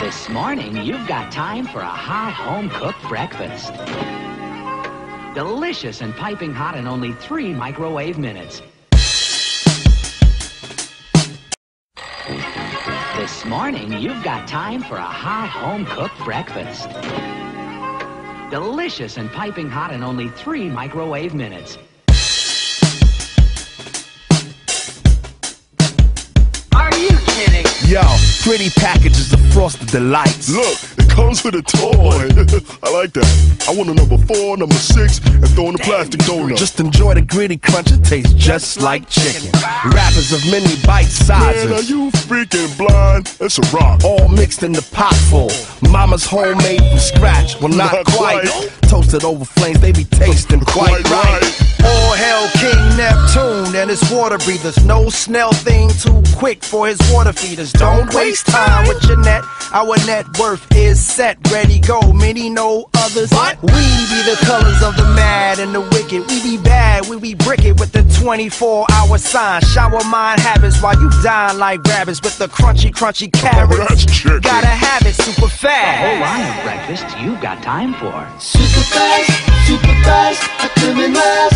This morning, you've got time for a hot home-cooked breakfast. Delicious and piping hot in only three microwave minutes. This morning, you've got time for a hot home-cooked breakfast. Delicious and piping hot in only three microwave minutes. Pretty packages of frosted delights. Look, it comes with a toy. I like that. I want a number four, number six, and throw in the plastic donut. Just enjoy the gritty crunch, it tastes just like chicken. Wrappers of many bite sizes. Man, are you freaking blind? It's a rock. All mixed in the pot full. Mama's homemade from scratch. Well, not, Not quite. quite. Toasted over flames, they be tasting quite, Quite right. And his water breathers. No snell thing too quick for his water feeders. Don't waste time with your net. Our net worth is set, ready, go. Many know others. But we be the colors of the mad and the wicked. We be bad, we be brick it with the 24 hour sign. Shower mind habits while you dine like rabbits with the crunchy, crunchy carrots. that's chicken. Gotta have it super A whole fast. line of breakfast you've got time for. Super fast, super fast, I couldn't last. But just in time